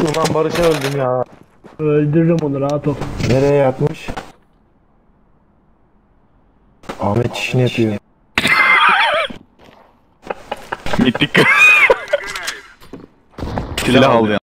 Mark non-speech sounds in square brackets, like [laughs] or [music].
Ulan Barış'a öldüm ya. Öldürürüm onu rahat ol. Nereye yatmış? Ahmet işini yapıyor. Gittik. [laughs] Silah aldı ya.